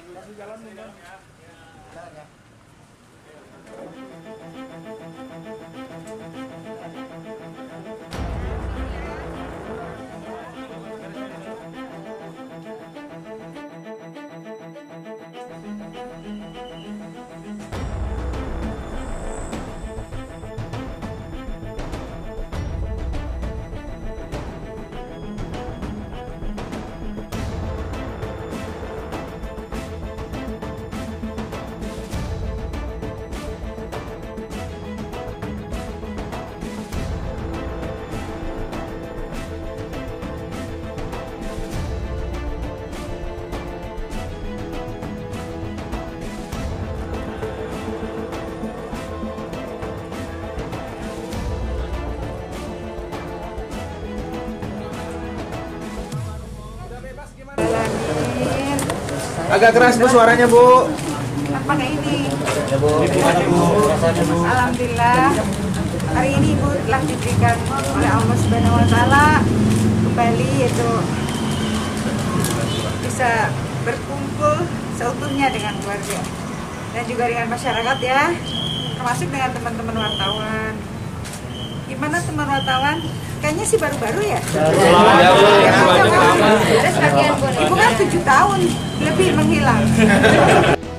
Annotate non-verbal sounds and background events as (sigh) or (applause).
Kasih jalan nih Agak keras bu suaranya bu. pakai ini. Ya bu. Gimana bu? Rasanya bu? Alhamdulillah hari ini Ibu telah diberikan oleh Allah Subhanahu wa taala kembali yaitu bisa berkumpul seutuhnya dengan keluarga dan juga dengan masyarakat ya termasuk dengan teman-teman wartawan gimana teman wartawan? Kayaknya sih baru-baru ya. Ya bu. Ibu kan tujuh tahun lebih menghilang (laughs)